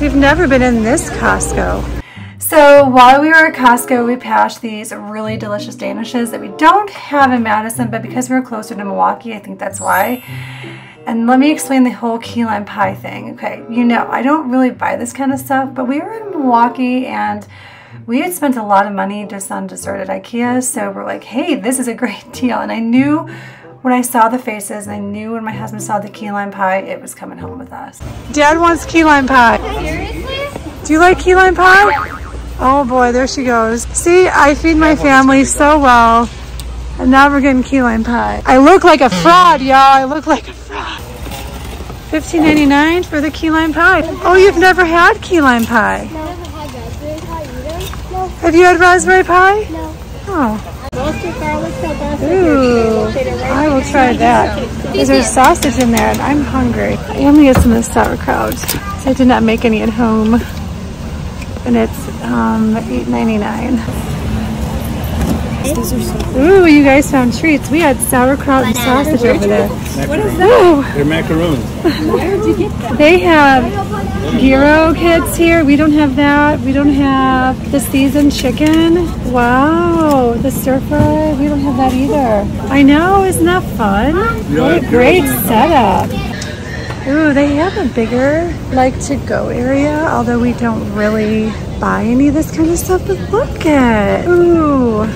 We've never been in this Costco. So while we were at Costco, we passed these really delicious Danishes that we don't have in Madison, but because we're closer to Milwaukee, I think that's why. And let me explain the whole key lime pie thing. Okay, you know, I don't really buy this kind of stuff, but we were in Milwaukee and we had spent a lot of money just on dessert at Ikea, so we're like, hey, this is a great deal. And I knew when I saw the faces, I knew when my husband saw the key lime pie, it was coming home with us. Dad wants key lime pie. Seriously? Do you like key lime pie? Oh boy, there she goes. See, I feed my family so well. And now we're getting key lime pie. I look like a fraud, y'all. I look like a fraud. $15.99 for the key lime pie. Oh, you've never had key lime pie. No. Never had raspberry pie either? No. Have you had raspberry pie? No. Oh, Roasted garlic kielbasa. Ooh. I will try that. Because there's sausage in there and I'm hungry. I am gonna get some of the sauerkraut. I did not make any at home. And it's um, $8.99. Ooh, you guys found treats. We had sauerkraut and sausage over there. What is that? They're macaroons. Where did you get them? They have gyro kits here. We don't have that. We don't have the seasoned chicken. Wow, the stir fry. We don't have that either. I know, isn't that fun? What a great setup. Ooh, they have a bigger like to go area, although we don't really buy any of this kind of stuff. But look at, ooh,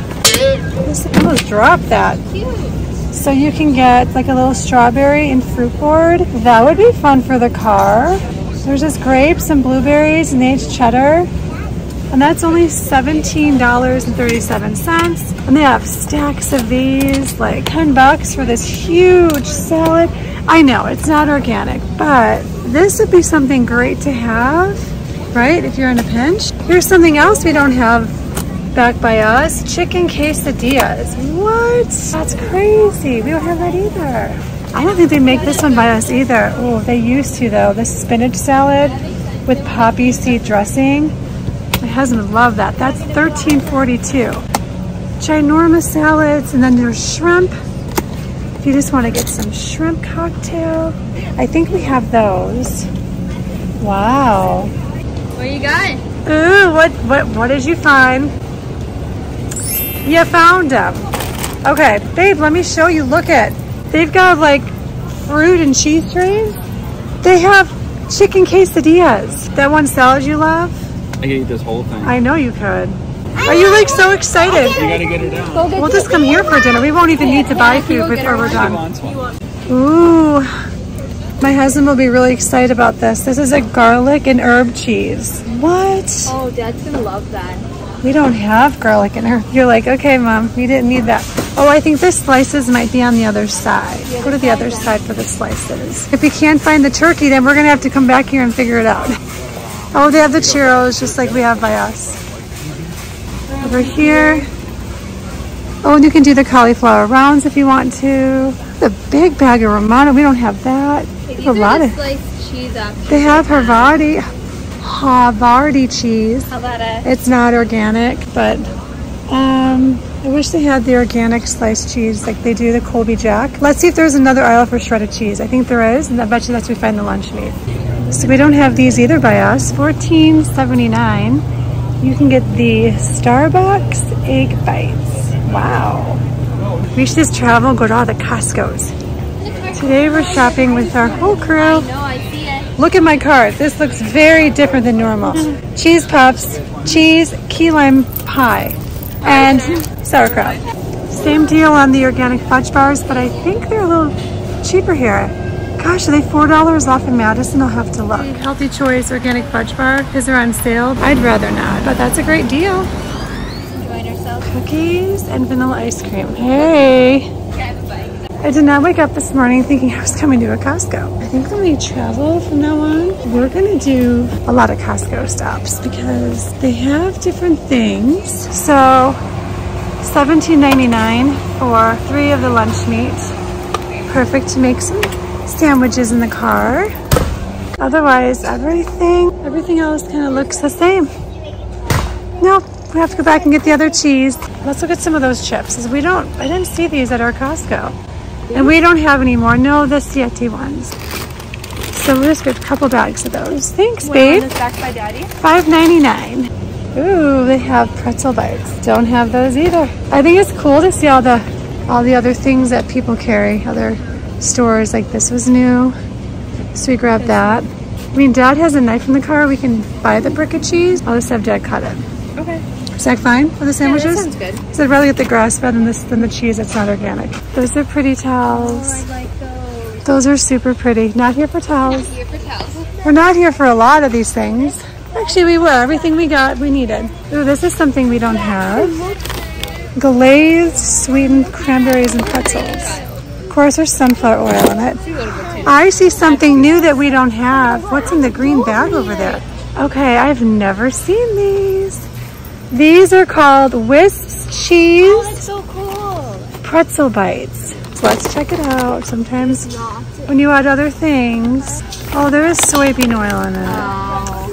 this almost dropped that. So you can get like a little strawberry and fruit board. That would be fun for the car. There's just grapes and blueberries and aged cheddar. And that's only $17.37. And they have stacks of these, like 10 bucks for this huge salad. I know it's not organic, but this would be something great to have, right? If you're in a pinch. Here's something else we don't have back by us. Chicken quesadillas. What? That's crazy. We don't have that either. I don't think they make this one by us either. Oh, they used to though. This spinach salad with poppy seed dressing. My husband would love that. That's $13.42. Ginormous salads, and then there's shrimp. If you just want to get some shrimp cocktail, I think we have those. Wow. What you got? Ooh, what what what did you find? You found them. Okay, babe, let me show you. Look at. They've got like fruit and cheese trays. They have chicken quesadillas. That one salad you love? I can eat this whole thing. I know you could. Are you like so excited? You gotta get her down. We'll just come here for dinner. We won't even need to buy food before we're done. Ooh, my husband will be really excited about this. This is a garlic and herb cheese. What? Oh, Dad's gonna love that. We don't have garlic and herb. You're like, okay, mom, we didn't need that. Oh, I think the slices might be on the other side. Go to the other side for the slices. If we can't find the turkey, then we're gonna have to come back here and figure it out. Oh, they have the churros just like we have by us. Over here. Oh, and you can do the cauliflower rounds if you want to. The big bag of Romano, we don't have that. Have a lot of. sliced cheese options. They have Havarti, Havarti cheese. How about a It's not organic, but um, I wish they had the organic sliced cheese like they do the Colby Jack. Let's see if there's another aisle for shredded cheese. I think there is, and I bet you that's where we find the lunch meat. So we don't have these either by us. Fourteen seventy nine. You can get the Starbucks egg bites. Wow. We should just travel, go to all the Costco's. Today we're shopping with our whole crew. Look at my cart. This looks very different than normal. cheese puffs, cheese, key lime pie, and sauerkraut. Same deal on the organic fudge bars, but I think they're a little cheaper here. Gosh, are they $4 off in Madison? I'll have to look. Healthy Choice organic fudge bar because they're on sale. I'd rather not, but that's a great deal. Enjoying ourselves. Cookies and vanilla ice cream. Hey! I did not wake up this morning thinking I was coming to a Costco. I think when we travel from now on, we're gonna do a lot of Costco stops because they have different things. So $17.99 for three of the lunch meat. Perfect to make some sandwiches in the car. Otherwise, everything, everything else kind of looks the same. Nope, we have to go back and get the other cheese. Let's look at some of those chips. We don't, I didn't see these at our Costco. And we don't have any more. No, the Siete ones. So we'll just get a couple bags of those. Thanks, babe. Bye daddy. $5.99. Ooh, they have pretzel bites. Don't have those either. I think it's cool to see all the all the other things that people carry, other stores. Like this was new, so we grabbed that. I mean, Dad has a knife in the car. We can buy the brick of cheese. I'll just have Dad cut it. Is that fine for the Yeah, sandwiches? that sounds good. So I'd rather get the grass fed than, this, than the cheese that's not organic. Those are pretty towels. Oh, I like those. Those are super pretty. Not here for towels. Not Here for towels. We're not here for a lot of these things. Actually, we were. Everything we got, we needed. Ooh, this is something we don't have. Glazed sweetened cranberries and pretzels. Of course, there's sunflower oil in it. I see something new that we don't have. What's in the green bag over there? Okay, I've never seen these. These are called Whisps Cheese oh, That's so cool. Pretzel Bites. So let's check it out. Sometimes when you add other things, oh, there is soybean oil in it. Oh.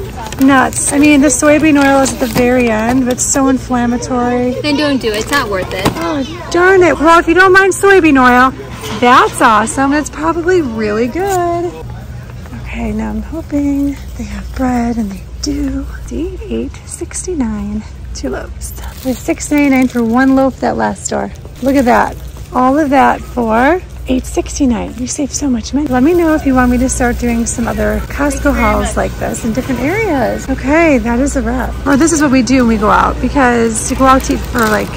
Nuts. I mean, the soybean oil is at the very end, but it's so inflammatory. Then don't do it. It's not worth it. Oh, darn it. Well, if you don't mind soybean oil, that's awesome. It's probably really good. Okay, now I'm hoping they have bread, and they do. See, eight sixty-nine, two loaves. With six ninety-nine for one loaf that last store. Look at that. All of that for eight sixty-nine. You save so much money. Let me know if you want me to start doing some other Costco hauls like this in different areas. Okay, that is a wrap. Or this is what we do when we go out because to go out to eat for like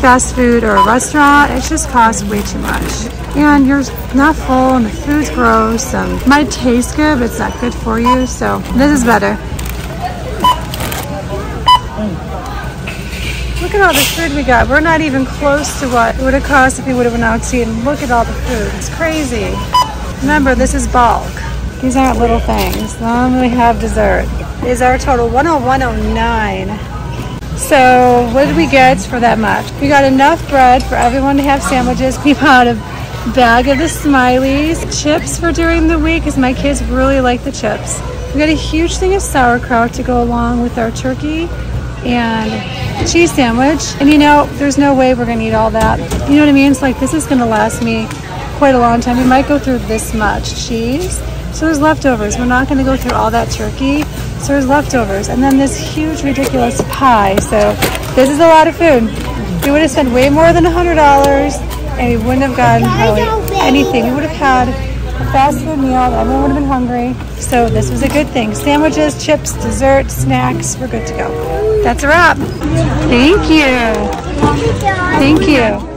fast food or a restaurant, it just costs way too much. And you're not full and the food's gross and might taste good, but it's not good for you. So this is better. Look at all the food we got. We're not even close to what it would have cost if we would have went out to eat. And look at all the food. It's crazy. Remember, this is bulk. These aren't little things. Then we have dessert. Is our total 10109. So what did we get for that much? We got enough bread for everyone to have sandwiches. We bought a bag of the Smileys, chips for during the week because my kids really like the chips. We got a huge thing of sauerkraut to go along with our turkey and cheese sandwich. And you know, there's no way we're gonna eat all that. You know what I mean? It's like this is gonna last me quite a long time. We might go through this much cheese. So there's leftovers. We're not gonna go through all that turkey. So there's leftovers. And then this huge ridiculous pie. So this is a lot of food. We would have spent way more than $100 and we wouldn't have gotten really anything. We would have had a fast food meal. Everyone would have been hungry. So this was a good thing. Sandwiches, chips, dessert, snacks. We're good to go. That's a wrap. Thank you. Thank you.